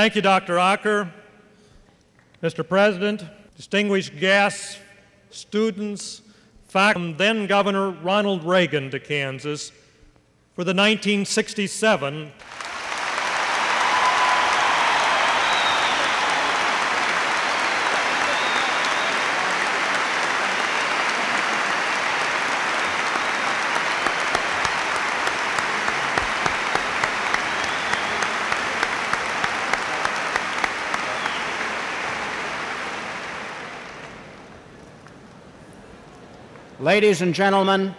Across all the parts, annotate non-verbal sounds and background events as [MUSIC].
Thank you, Dr. Acker. Mr. President, distinguished guests, students, faculty, then Governor Ronald Reagan to Kansas for the 1967 Ladies and gentlemen,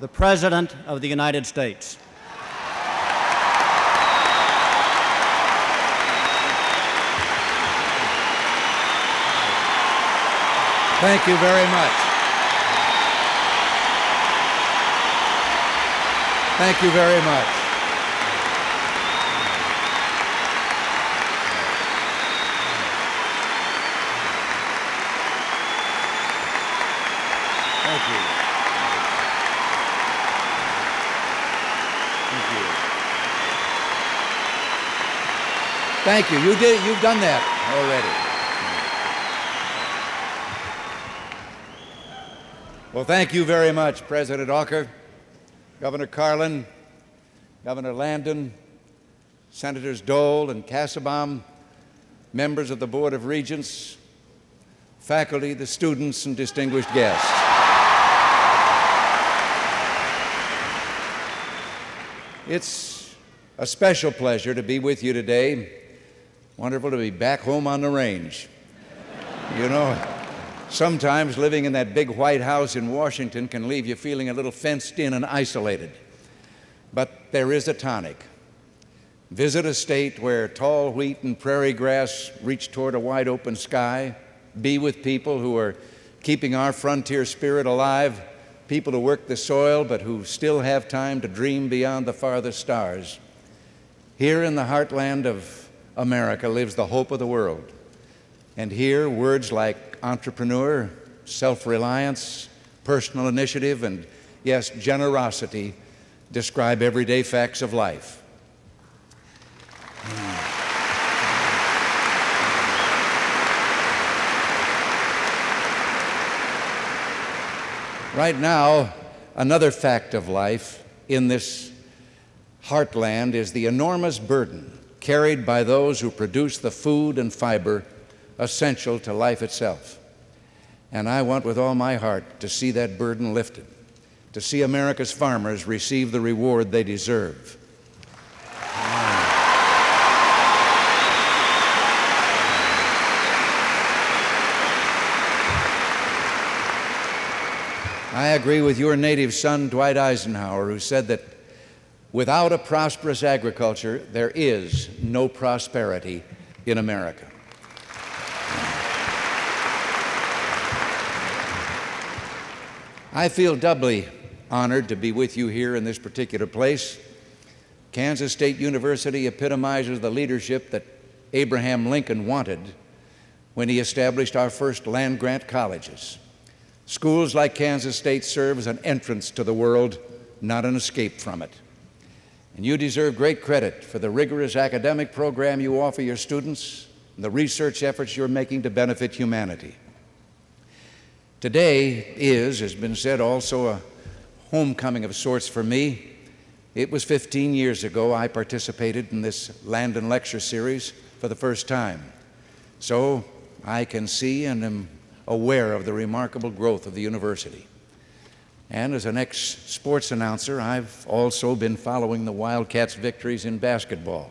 the President of the United States. Thank you very much. Thank you very much. Thank you. Thank you. Thank you. You did you've done that already. Well, thank you very much, President Acker, Governor Carlin, Governor Landon, Senators Dole and Kassebaum, members of the Board of Regents, faculty, the students, and distinguished guests. It's a special pleasure to be with you today. Wonderful to be back home on the range. You know, sometimes living in that big White House in Washington can leave you feeling a little fenced in and isolated. But there is a tonic. Visit a state where tall wheat and prairie grass reach toward a wide open sky. Be with people who are keeping our frontier spirit alive, people who work the soil but who still have time to dream beyond the farthest stars. Here in the heartland of America lives the hope of the world. And here, words like entrepreneur, self reliance, personal initiative, and yes, generosity describe everyday facts of life. Right now, another fact of life in this heartland is the enormous burden carried by those who produce the food and fiber essential to life itself. And I want with all my heart to see that burden lifted, to see America's farmers receive the reward they deserve. I agree with your native son, Dwight Eisenhower, who said that without a prosperous agriculture, there is no prosperity in America. I feel doubly honored to be with you here in this particular place. Kansas State University epitomizes the leadership that Abraham Lincoln wanted when he established our first land grant colleges. Schools like Kansas State serve as an entrance to the world, not an escape from it. And you deserve great credit for the rigorous academic program you offer your students and the research efforts you're making to benefit humanity. Today is, has been said, also a homecoming of sorts for me. It was 15 years ago I participated in this Landon Lecture Series for the first time. So I can see and am aware of the remarkable growth of the university. And as an ex sports announcer, I've also been following the Wildcats' victories in basketball.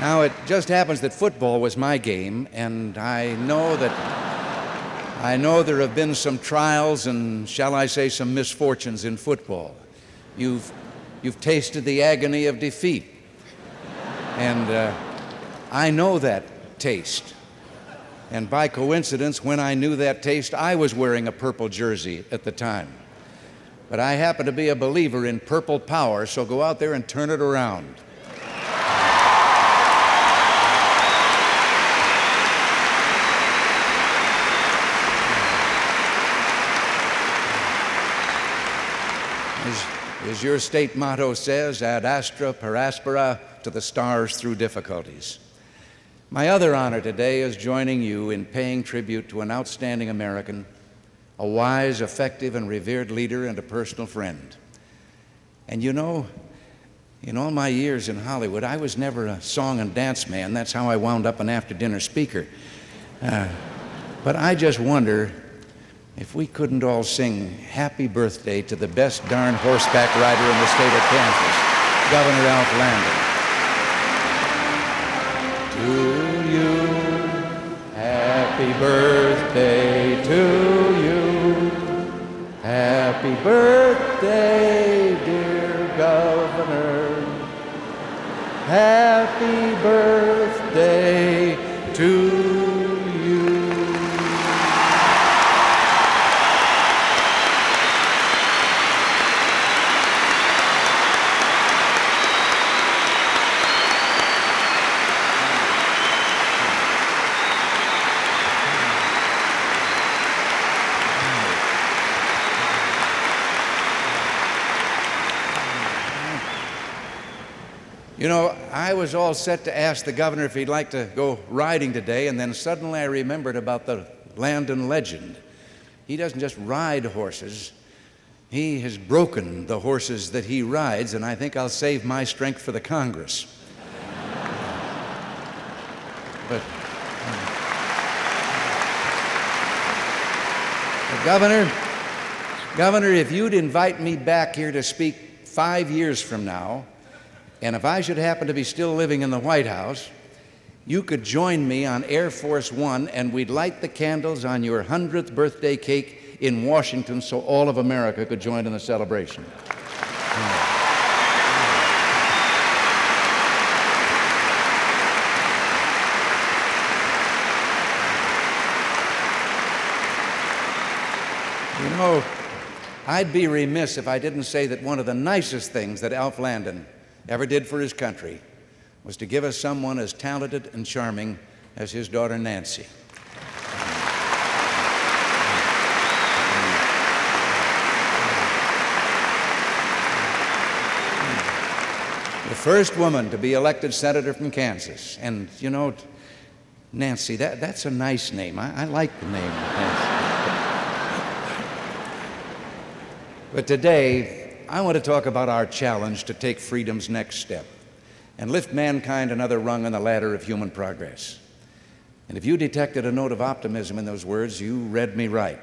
Now, it just happens that football was my game, and I know that I know there have been some trials and, shall I say, some misfortunes in football. You've, you've tasted the agony of defeat. And uh, I know that taste. And by coincidence, when I knew that taste, I was wearing a purple jersey at the time. But I happen to be a believer in purple power, so go out there and turn it around. As, your state motto says, ad astra per aspera, to the stars through difficulties. My other honor today is joining you in paying tribute to an outstanding American, a wise, effective, and revered leader, and a personal friend. And you know, in all my years in Hollywood, I was never a song and dance man. That's how I wound up an after dinner speaker. Uh, but I just wonder if we couldn't all sing happy birthday to the best darn horseback rider in the state of Kansas, Governor Alf Landon. To you, happy birthday to you. Happy birthday, dear Governor. Happy birthday You know, I was all set to ask the governor if he'd like to go riding today, and then suddenly I remembered about the Landon legend. He doesn't just ride horses, he has broken the horses that he rides, and I think I'll save my strength for the Congress. [LAUGHS] but, but, Governor, Governor, if you'd invite me back here to speak five years from now, and if I should happen to be still living in the White House, you could join me on Air Force One and we'd light the candles on your 100th birthday cake in Washington so all of America could join in the celebration. You know, I'd be remiss if I didn't say that one of the nicest things that Alf Landon ever did for his country was to give us someone as talented and charming as his daughter Nancy. The first woman to be elected senator from Kansas. And, you know, Nancy, that, that's a nice name. I, I like the name Nancy. [LAUGHS] but today, I want to talk about our challenge to take freedom's next step and lift mankind another rung on the ladder of human progress. And if you detected a note of optimism in those words, you read me right.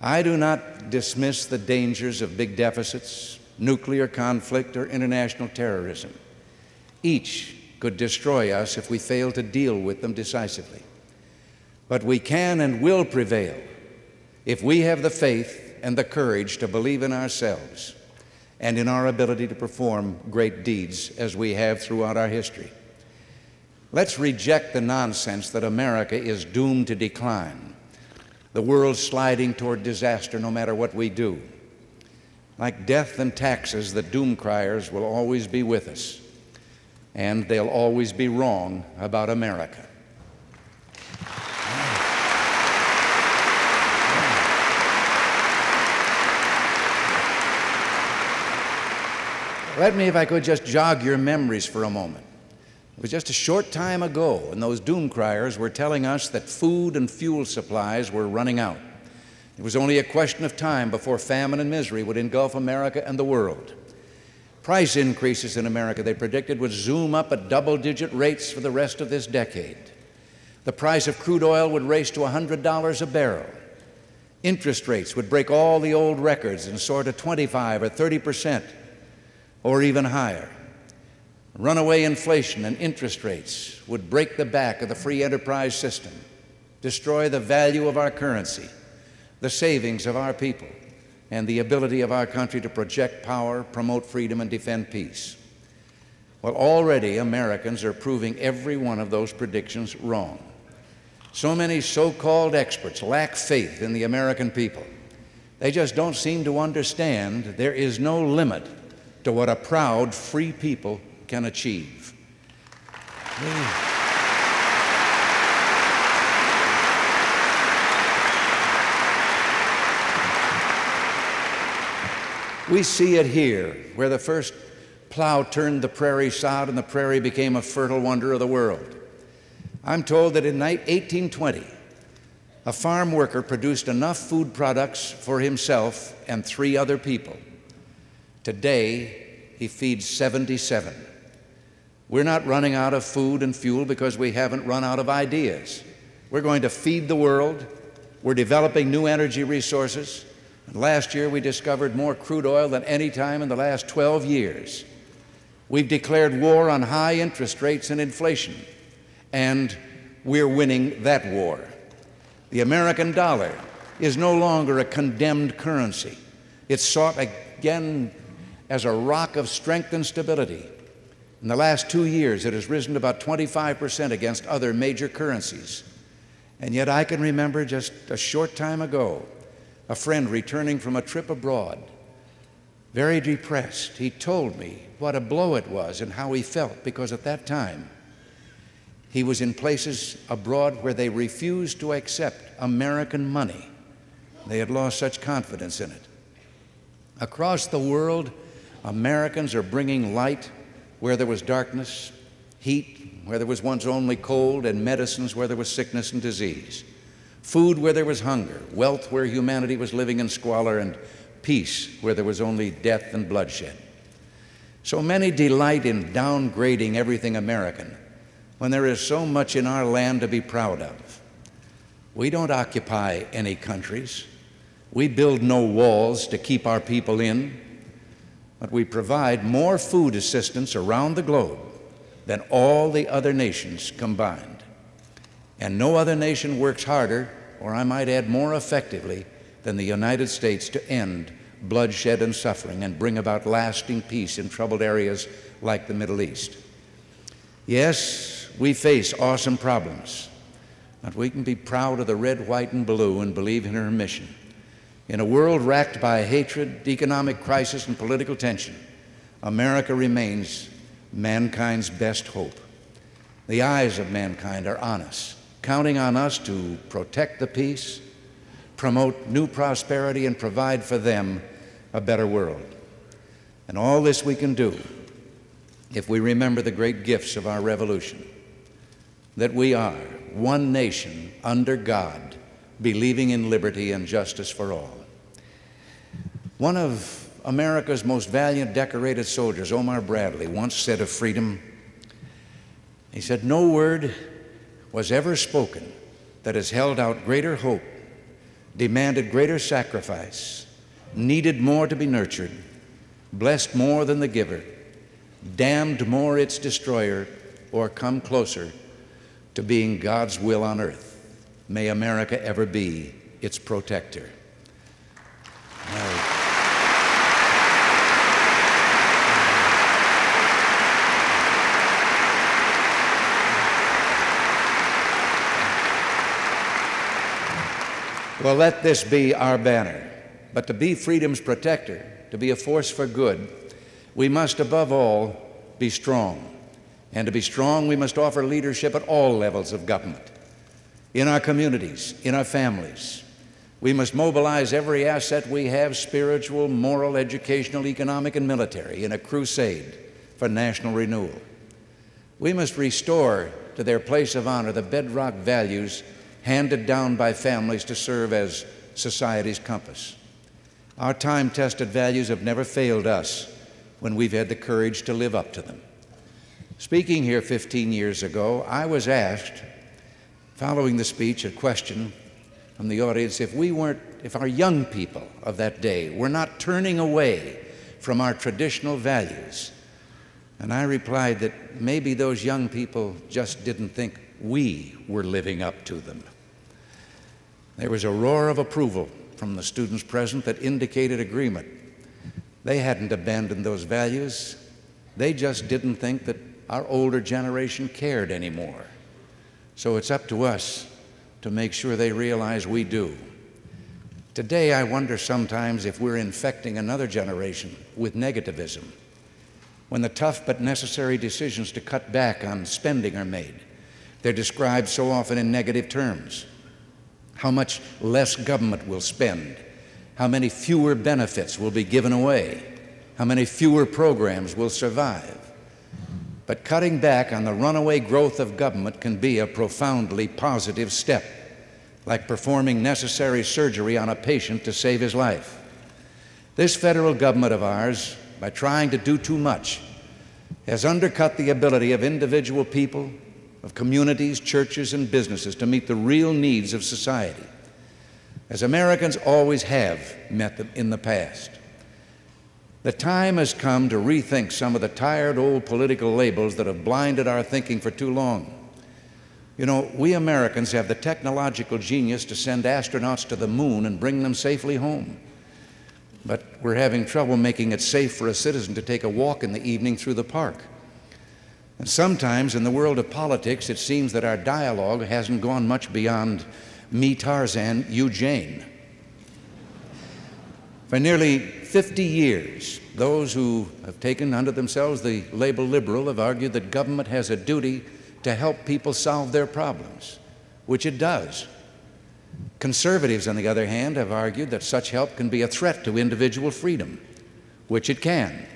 I do not dismiss the dangers of big deficits, nuclear conflict, or international terrorism. Each could destroy us if we fail to deal with them decisively. But we can and will prevail if we have the faith and the courage to believe in ourselves and in our ability to perform great deeds as we have throughout our history. Let's reject the nonsense that America is doomed to decline, the world sliding toward disaster no matter what we do. Like death and taxes, the doom criers will always be with us, and they'll always be wrong about America. Let me, if I could, just jog your memories for a moment. It was just a short time ago, and those doom criers were telling us that food and fuel supplies were running out. It was only a question of time before famine and misery would engulf America and the world. Price increases in America, they predicted, would zoom up at double digit rates for the rest of this decade. The price of crude oil would race to $100 a barrel. Interest rates would break all the old records and soar to 25 or 30 percent or even higher. Runaway inflation and interest rates would break the back of the free enterprise system, destroy the value of our currency, the savings of our people, and the ability of our country to project power, promote freedom, and defend peace. Well, already Americans are proving every one of those predictions wrong. So many so called experts lack faith in the American people. They just don't seem to understand there is no limit to what a proud, free people can achieve. We see it here, where the first plow turned the prairie sod and the prairie became a fertile wonder of the world. I'm told that in 1820, a farm worker produced enough food products for himself and three other people. Today, he feeds 77. We're not running out of food and fuel because we haven't run out of ideas. We're going to feed the world. We're developing new energy resources. And last year, we discovered more crude oil than any time in the last 12 years. We've declared war on high interest rates and inflation, and we're winning that war. The American dollar is no longer a condemned currency. It's sought again as a rock of strength and stability. In the last two years, it has risen about 25% against other major currencies. And yet, I can remember just a short time ago a friend returning from a trip abroad, very depressed. He told me what a blow it was and how he felt because at that time he was in places abroad where they refused to accept American money. They had lost such confidence in it. Across the world, Americans are bringing light where there was darkness, heat where there was once only cold, and medicines where there was sickness and disease. Food where there was hunger, wealth where humanity was living in squalor, and peace where there was only death and bloodshed. So many delight in downgrading everything American when there is so much in our land to be proud of. We don't occupy any countries. We build no walls to keep our people in, but we provide more food assistance around the globe than all the other nations combined. And no other nation works harder, or I might add more effectively, than the United States to end bloodshed and suffering and bring about lasting peace in troubled areas like the Middle East. Yes, we face awesome problems, but we can be proud of the red, white, and blue and believe in her mission. In a world racked by hatred, economic crisis, and political tension, America remains mankind's best hope. The eyes of mankind are on us, counting on us to protect the peace, promote new prosperity, and provide for them a better world. And all this we can do if we remember the great gifts of our revolution that we are one nation under God, believing in liberty and justice for all. One of America's most valiant decorated soldiers, Omar Bradley, once said of freedom, he said, No word was ever spoken that has held out greater hope, demanded greater sacrifice, needed more to be nurtured, blessed more than the giver, damned more its destroyer, or come closer to being God's will on earth. May America ever be its protector. Well, let this be our banner. But to be freedom's protector, to be a force for good, we must above all be strong. And to be strong, we must offer leadership at all levels of government in our communities, in our families. We must mobilize every asset we have spiritual, moral, educational, economic, and military in a crusade for national renewal. We must restore to their place of honor the bedrock values handed down by families to serve as society's compass. Our time tested values have never failed us when we've had the courage to live up to them. Speaking here 15 years ago, I was asked, following the speech, a question from the audience if we weren't, if our young people of that day were not turning away from our traditional values. And I replied that maybe those young people just didn't think we were living up to them. There was a roar of approval from the students present that indicated agreement. They hadn't abandoned those values. They just didn't think that our older generation cared anymore. So it's up to us to make sure they realize we do. Today, I wonder sometimes if we're infecting another generation with negativism. When the tough but necessary decisions to cut back on spending are made, they're described so often in negative terms. How much less government will spend, how many fewer benefits will be given away, how many fewer programs will survive. But cutting back on the runaway growth of government can be a profoundly positive step, like performing necessary surgery on a patient to save his life. This federal government of ours, by trying to do too much, has undercut the ability of individual people, of communities, churches, and businesses to meet the real needs of society, as Americans always have met them in the past. The time has come to rethink some of the tired old political labels that have blinded our thinking for too long. You know, we Americans have the technological genius to send astronauts to the moon and bring them safely home. But we're having trouble making it safe for a citizen to take a walk in the evening through the park. And sometimes in the world of politics, it seems that our dialogue hasn't gone much beyond me, Tarzan, you, Jane. For nearly 50 years, those who have taken unto themselves the label liberal have argued that government has a duty to help people solve their problems, which it does. Conservatives, on the other hand, have argued that such help can be a threat to individual freedom, which it can.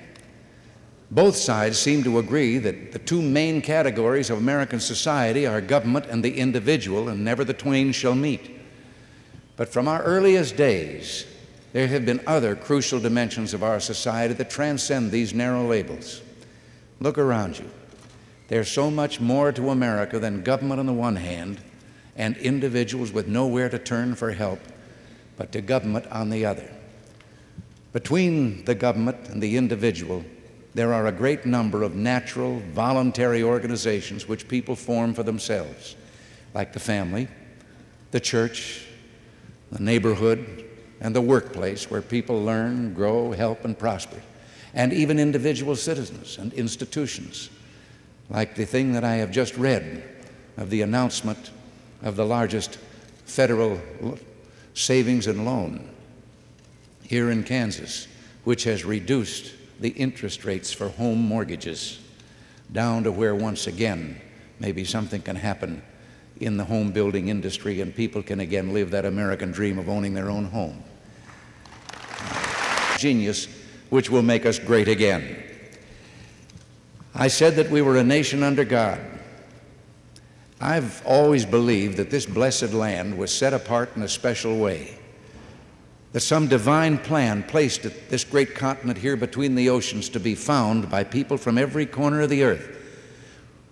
Both sides seem to agree that the two main categories of American society are government and the individual, and never the twain shall meet. But from our earliest days, there have been other crucial dimensions of our society that transcend these narrow labels. Look around you. There's so much more to America than government on the one hand and individuals with nowhere to turn for help but to government on the other. Between the government and the individual, there are a great number of natural, voluntary organizations which people form for themselves, like the family, the church, the neighborhood, and the workplace where people learn, grow, help, and prosper, and even individual citizens and institutions, like the thing that I have just read of the announcement of the largest federal savings and loan here in Kansas, which has reduced the interest rates for home mortgages down to where once again maybe something can happen in the home building industry and people can again live that American dream of owning their own home. Genius, which will make us great again. I said that we were a nation under God. I've always believed that this blessed land was set apart in a special way, that some divine plan placed at this great continent here between the oceans to be found by people from every corner of the earth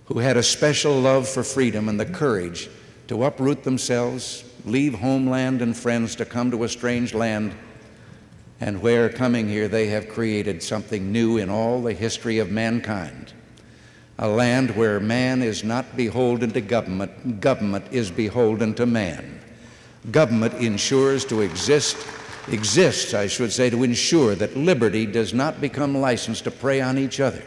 who had a special love for freedom and the courage to uproot themselves, leave homeland and friends to come to a strange land, and where coming here they have created something new in all the history of mankind a land where man is not beholden to government, government is beholden to man. Government ensures to exist, exists, I should say, to ensure that liberty does not become licensed to prey on each other.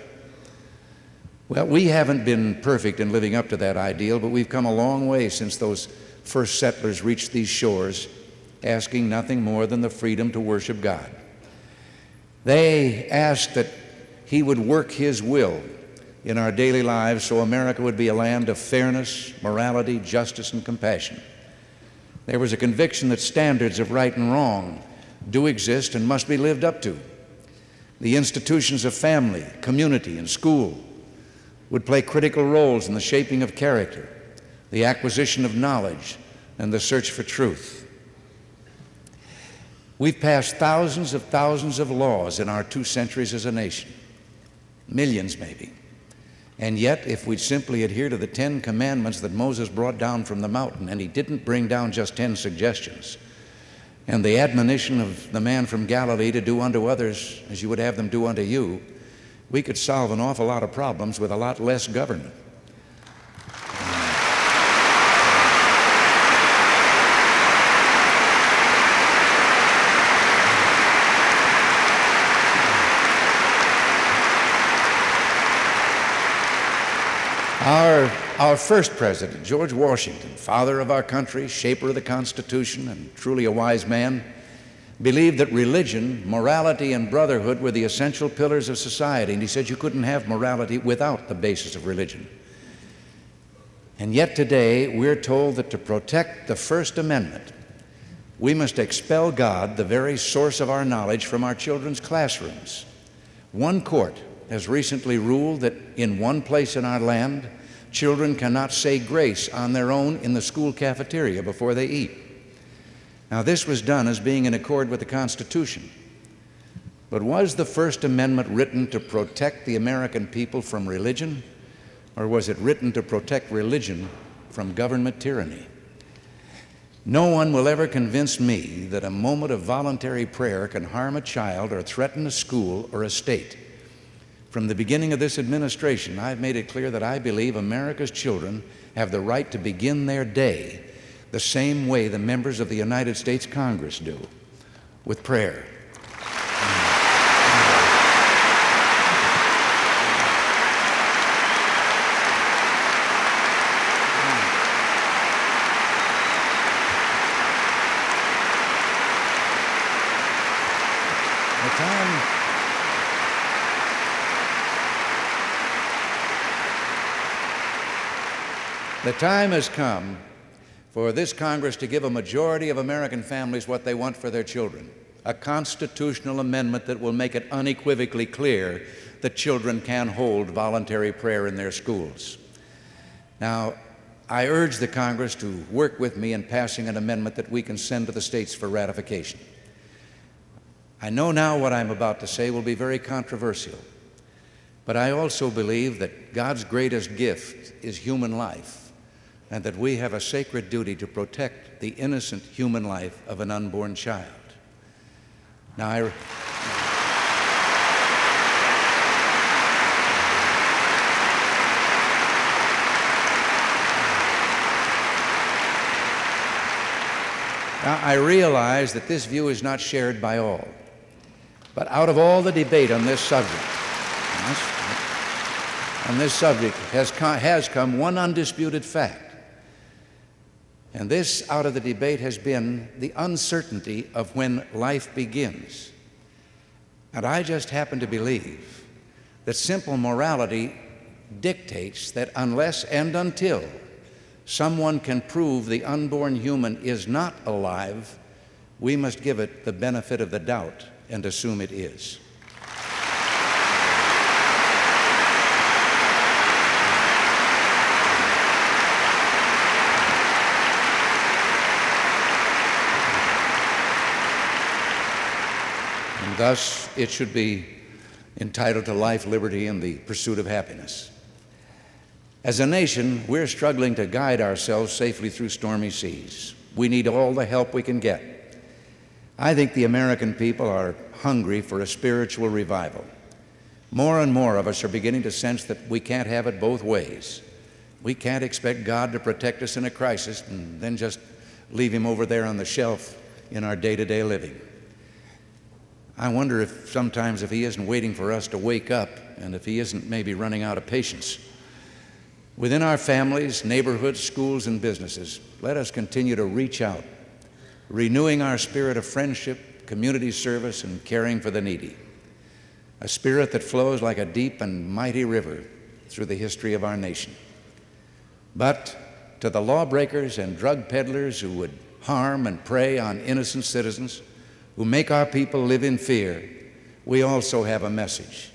Well, we haven't been perfect in living up to that ideal, but we've come a long way since those first settlers reached these shores, asking nothing more than the freedom to worship God. They asked that He would work His will in our daily lives so America would be a land of fairness, morality, justice, and compassion. There was a conviction that standards of right and wrong do exist and must be lived up to. The institutions of family, community, and school would play critical roles in the shaping of character, the acquisition of knowledge, and the search for truth. We've passed thousands of thousands of laws in our two centuries as a nation, millions maybe. And yet, if we simply adhere to the Ten Commandments that Moses brought down from the mountain, and he didn't bring down just ten suggestions, and the admonition of the man from Galilee to do unto others as you would have them do unto you, we could solve an awful lot of problems with a lot less government. Our, first president, George Washington, father of our country, shaper of the Constitution, and truly a wise man, believed that religion, morality, and brotherhood were the essential pillars of society. And he said you couldn't have morality without the basis of religion. And yet today, we're told that to protect the First Amendment, We must expel God, the very source of our knowledge, from our children's classrooms. One court has recently ruled that in one place in our land, children cannot say grace on their own in the school cafeteria before they eat. Now, this was done as being in accord with the Constitution. But was the First Amendment written to protect the American people from religion, or was it written to protect religion from government tyranny? No one will ever convince me that a moment of voluntary prayer can harm a child or threaten a school or a state. From the beginning of this administration, I've made it clear that I believe America's children have the right to begin their day the same way the members of the United States Congress do with prayer. The time, the time has come for this Congress to give a majority of American families what they want for their children a constitutional amendment that will make it unequivocally clear that children can hold voluntary prayer in their schools. Now, I urge the Congress to work with me in passing an amendment that we can send to the states for ratification. I know now what I'm about to say will be very controversial, but I also believe that God's greatest gift is human life and that we have a sacred duty to protect the innocent human life of an unborn child. Now, I, now, I realize that this view is not shared by all. But out of all the debate on this subject, on this subject has has come one undisputed fact. And this, out of the debate, has been the uncertainty of when life begins. And I just happen to believe that simple morality dictates that unless and until someone can prove the unborn human is not alive, we must give it the benefit of the doubt and assume it is. Thus, it should be entitled to life, liberty, and the pursuit of happiness. As a nation, we're struggling to guide ourselves safely through stormy seas. We need all the help we can get. I think the American people are hungry for a spiritual revival. More and more of us are beginning to sense that we can't have it both ways. We can't expect God to protect us in a crisis and then just leave Him over there on the shelf in our day to day living. I wonder if sometimes if He isn't waiting for us to wake up and if He isn't maybe running out of patience. Within our families, neighborhoods, schools, and businesses, let us continue to reach out, renewing our spirit of friendship, community service, and caring for the needy. A spirit that flows like a deep and mighty river through the history of our nation. But to the lawbreakers and drug peddlers who would harm and prey on innocent citizens, who make our people live in fear, we also have a message.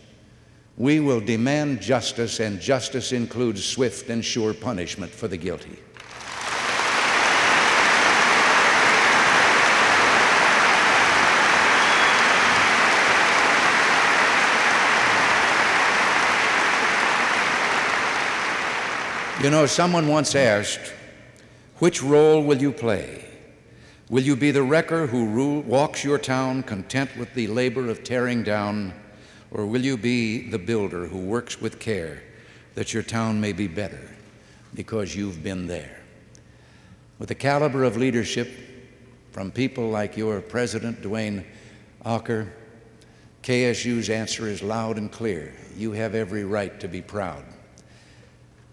We will demand justice, and justice includes swift and sure punishment for the guilty. You know, someone once asked, Which role will you play? Will you be the wrecker who rule, walks your town content with the labor of tearing down? Or will you be the builder who works with care that your town may be better because you've been there? With the caliber of leadership from people like your president, Duane Acker, KSU's answer is loud and clear. You have every right to be proud.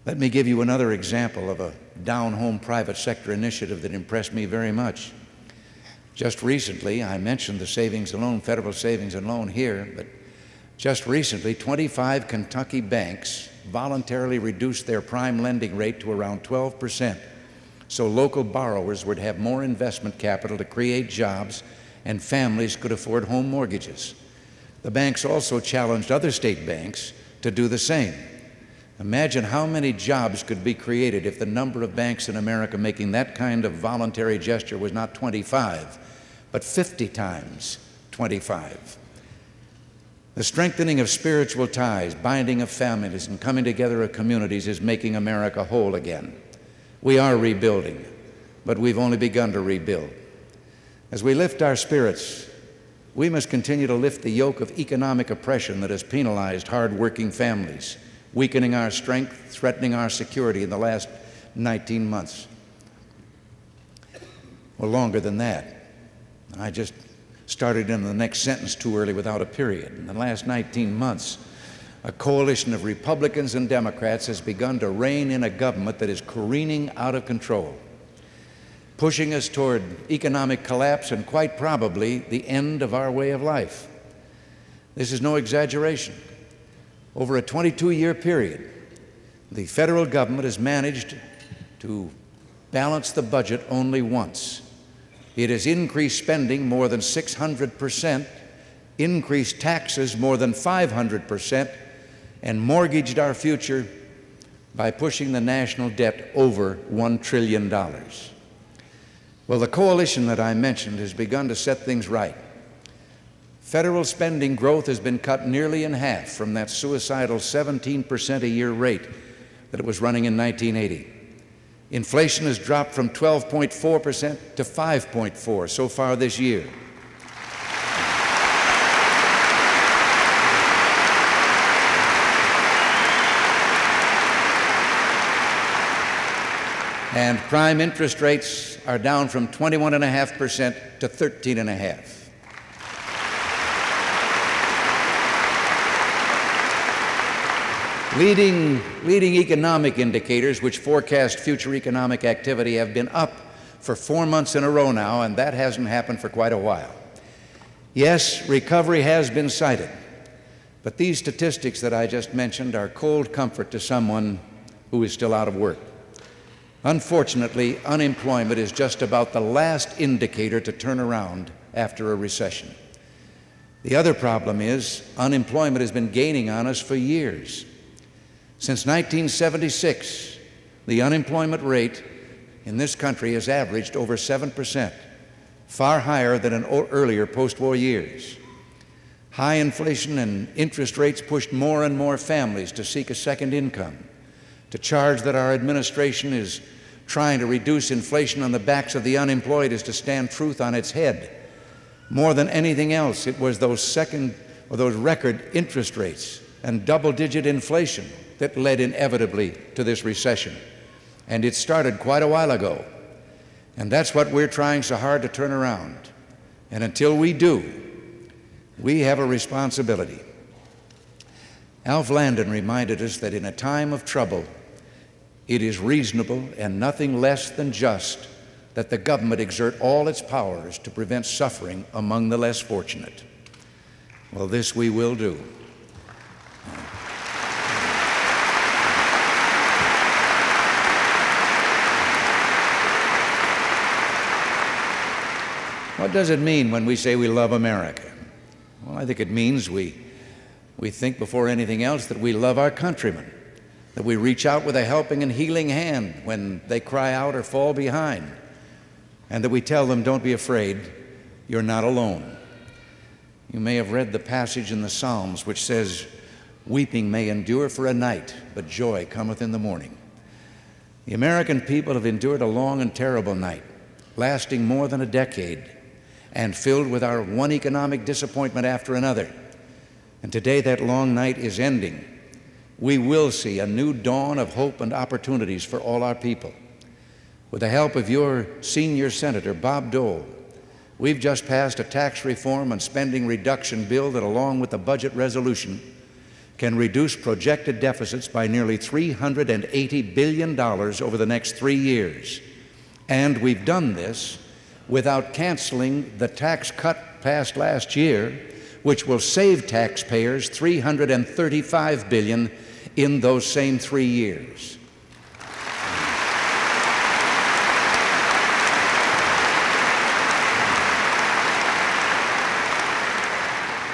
Let me give you another example of a down home private sector initiative that impressed me very much. Just recently, I mentioned the savings and loan, federal savings and loan here, but just recently, 25 Kentucky banks voluntarily reduced their prime lending rate to around 12 percent so local borrowers would have more investment capital to create jobs and families could afford home mortgages. The banks also challenged other state banks to do the same. Imagine how many jobs could be created if the number of banks in America making that kind of voluntary gesture was not 25, but 50 times 25. The strengthening of spiritual ties, binding of families, and coming together of communities is making America whole again. We are rebuilding, but we've only begun to rebuild. As we lift our spirits, we must continue to lift the yoke of economic oppression that has penalized hard-working families, weakening our strength, threatening our security in the last 19 months. Well, longer than that. I just started in the next sentence too early without a period. In the last 19 months, a coalition of Republicans and Democrats has begun to rein in a government that is careening out of control, pushing us toward economic collapse and quite probably the end of our way of life. This is no exaggeration. Over a 22 year period, the federal government has managed to balance the budget only once. It has increased spending more than 600%, increased taxes more than 500%, and mortgaged our future by pushing the national debt over $1 trillion. Well, the coalition that I mentioned has begun to set things right. Federal spending growth has been cut nearly in half from that suicidal 17% a year rate that it was running in 1980. Inflation has dropped from 12.4% to 5.4 so far this year. And prime interest rates are down from 21.5% to 13.5. Leading, leading economic indicators which forecast future economic activity have been up for four months in a row now, and that hasn't happened for quite a while. Yes, recovery has been cited, but these statistics that I just mentioned are cold comfort to someone who is still out of work. Unfortunately, unemployment is just about the last indicator to turn around after a recession. The other problem is unemployment has been gaining on us for years. Since 1976, the unemployment rate in this country has averaged over 7%, far higher than in earlier post war years. High inflation and interest rates pushed more and more families to seek a second income. To charge that our administration is trying to reduce inflation on the backs of the unemployed is to stand truth on its head. More than anything else, it was those second or those record interest rates and double digit inflation that led inevitably to this recession. And it started quite a while ago. And that's what we're trying so hard to turn around. And until we do, we have a responsibility. Alf Landon reminded us that in a time of trouble, it is reasonable and nothing less than just that the government exert all its powers to prevent suffering among the less fortunate. Well, this we will do. What does it mean when we say we love America? Well, I think it means we, we think before anything else that we love our countrymen, that we reach out with a helping and healing hand when they cry out or fall behind, and that we tell them, don't be afraid, you're not alone. You may have read the passage in the Psalms which says, Weeping may endure for a night, but joy cometh in the morning. The American people have endured a long and terrible night, lasting more than a decade and filled with our one economic disappointment after another. And today that long night is ending. We will see a new dawn of hope and opportunities for all our people. With the help of your senior senator, Bob Dole, we've just passed a tax reform and spending reduction bill that, along with the budget resolution, can reduce projected deficits by nearly $380 billion over the next three years. And we've done this without canceling the tax cut passed last year, which will save taxpayers 335 billion in those same 3 years.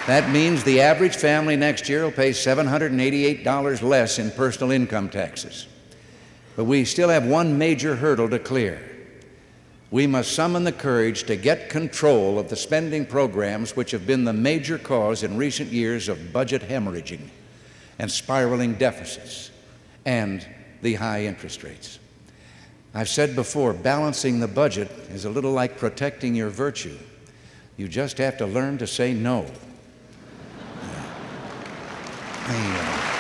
That means the average family next year will pay $788 less in personal income taxes. But we still have one major hurdle to clear. We must summon the courage to get control of the spending programs which have been the major cause in recent years of budget hemorrhaging and spiraling deficits and the high interest rates. I've said before, balancing the budget is a little like protecting your virtue. You just have to learn to say no. [LAUGHS]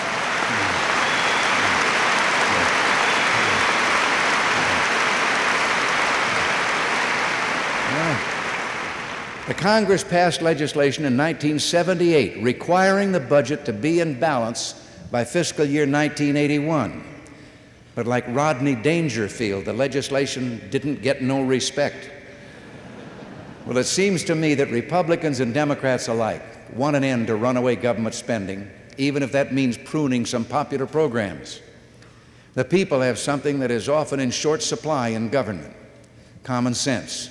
The Congress passed legislation in 1978 requiring the budget to be in balance by fiscal year 1981. But like Rodney Dangerfield, the legislation didn't get no respect. Well, it seems to me that Republicans and Democrats alike want an end to runaway government spending, even if that means pruning some popular programs. The people have something that is often in short supply in government common sense.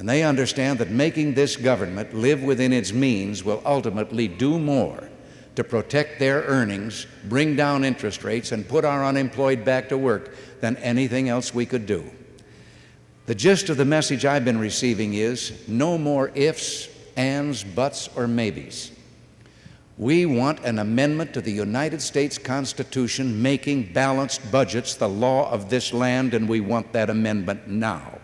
And they understand that making this government live within its means will ultimately do more to protect their earnings, bring down interest rates, and put our unemployed back to work than anything else we could do. The gist of the message I've been receiving is no more ifs, ands, buts, or maybes. We want an amendment to the United States Constitution making balanced budgets the law of this land, and we want that amendment now.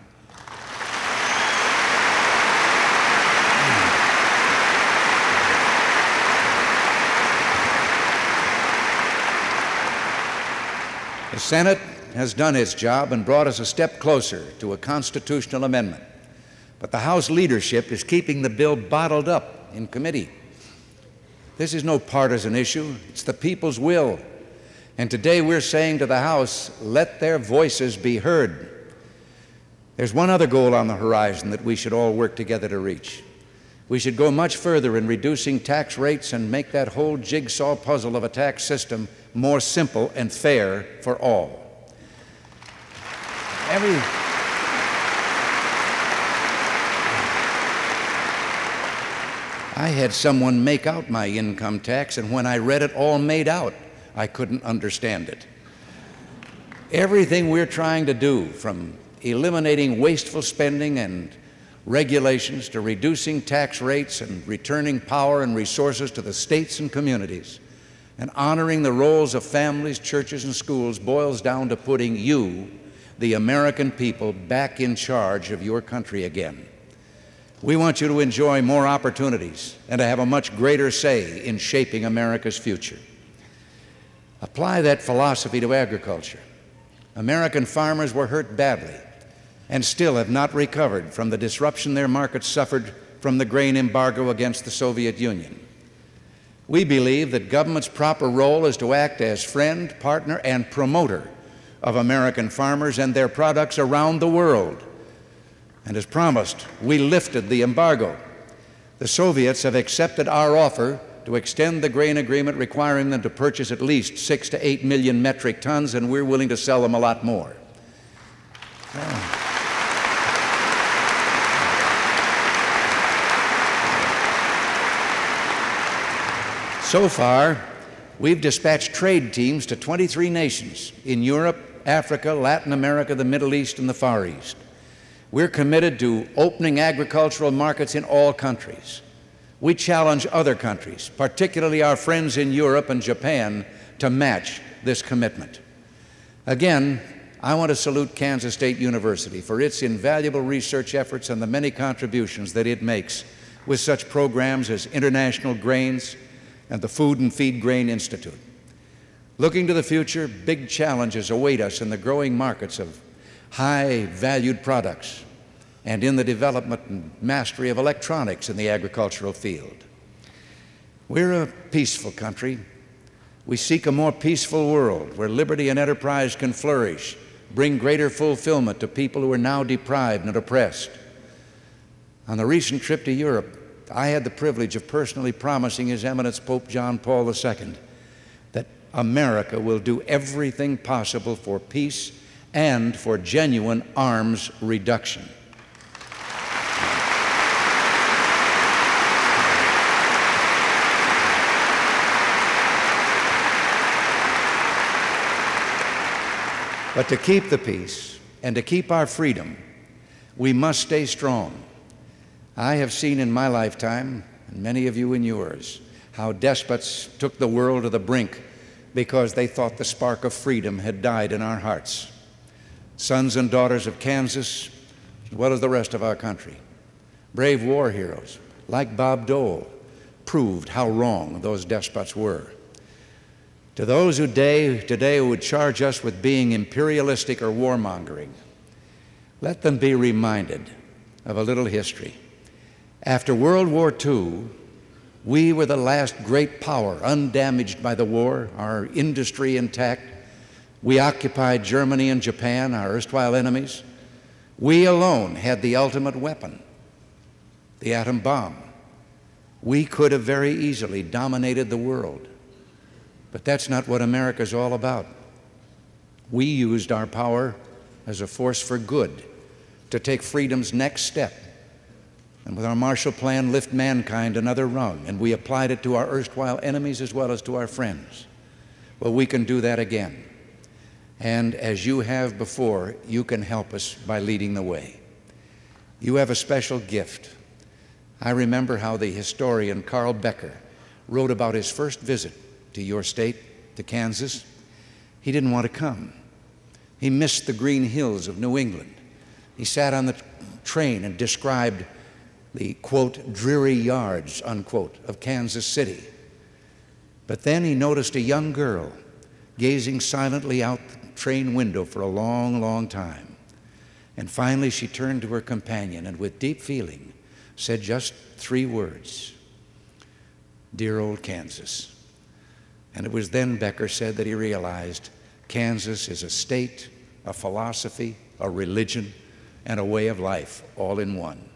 The Senate has done its job and brought us a step closer to a constitutional amendment. But the House leadership is keeping the bill bottled up in committee. This is no partisan issue, it's the people's will. And today we're saying to the House, let their voices be heard. There's one other goal on the horizon that we should all work together to reach. We should go much further in reducing tax rates and make that whole jigsaw puzzle of a tax system more simple and fair for all. Every, I had someone make out my income tax, and when I read it all made out, I couldn't understand it. Everything we're trying to do, from eliminating wasteful spending and regulations to reducing tax rates and returning power and resources to the states and communities, and honoring the roles of families, churches, and schools boils down to putting you, the American people, back in charge of your country again. We want you to enjoy more opportunities and to have a much greater say in shaping America's future. Apply that philosophy to agriculture. American farmers were hurt badly and still have not recovered from the disruption their markets suffered from the grain embargo against the Soviet Union. We believe that government's proper role is to act as friend, partner, and promoter of American farmers and their products around the world. And as promised, we lifted the embargo. The Soviets have accepted our offer to extend the grain agreement, requiring them to purchase at least six to eight million metric tons, and we're willing to sell them a lot more. So far, we've dispatched trade teams to 23 nations in Europe, Africa, Latin America, the Middle East, and the Far East. We're committed to opening agricultural markets in all countries. We challenge other countries, particularly our friends in Europe and Japan, to match this commitment. Again, I want to salute Kansas State University for its invaluable research efforts and the many contributions that it makes with such programs as International Grains, and the Food and Feed Grain Institute. Looking to the future, big challenges await us in the growing markets of high valued products and in the development and mastery of electronics in the agricultural field. We're a peaceful country. We seek a more peaceful world where liberty and enterprise can flourish, bring greater fulfillment to people who are now deprived and oppressed. On the recent trip to Europe, I had the privilege of personally promising His Eminence Pope John Paul II that America will do everything possible for peace and for genuine arms reduction. But to keep the peace and to keep our freedom, we must stay strong. I have seen in my lifetime, and many of you in yours, how despots took the world to the brink because they thought the spark of freedom had died in our hearts. Sons and daughters of Kansas, as well as the rest of our country, brave war heroes like Bob Dole, proved how wrong those despots were. To those who today, today would charge us with being imperialistic or warmongering, let them be reminded of a little history. After World War II, we were the last great power undamaged by the war, our industry intact. We occupied Germany and Japan, our erstwhile enemies. We alone had the ultimate weapon, the atom bomb. We could have very easily dominated the world. But that's not what America's all about. We used our power as a force for good to take freedom's next step. And with our Marshall Plan, lift mankind another rung. And we applied it to our erstwhile enemies as well as to our friends. Well, we can do that again. And as you have before, you can help us by leading the way. You have a special gift. I remember how the historian Carl Becker wrote about his first visit to your state, to Kansas. He didn't want to come. He missed the green hills of New England. He sat on the train and described the quote, dreary yards, unquote, of Kansas City. But then he noticed a young girl gazing silently out the train window for a long, long time. And finally she turned to her companion and with deep feeling said just three words Dear old Kansas. And it was then Becker said that he realized Kansas is a state, a philosophy, a religion, and a way of life all in one.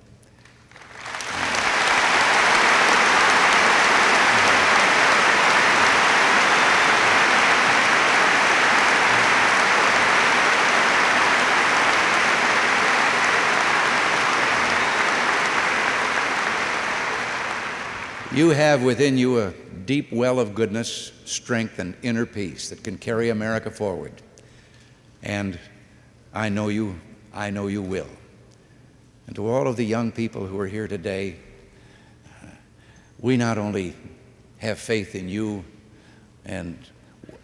You have within you a deep well of goodness, strength, and inner peace that can carry America forward. And I know you, I know you will. And to all of the young people who are here today, we not only have faith in you and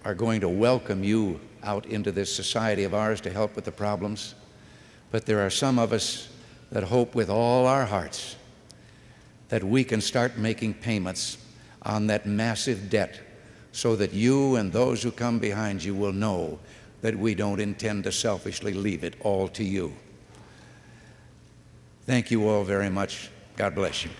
are going to welcome you out into this society of ours to help with the problems, but there are some of us that hope with all our hearts that we can start making payments on that massive debt so that you and those who come behind you will know that we don't intend to selfishly leave it all to you. Thank you all very much. God bless you.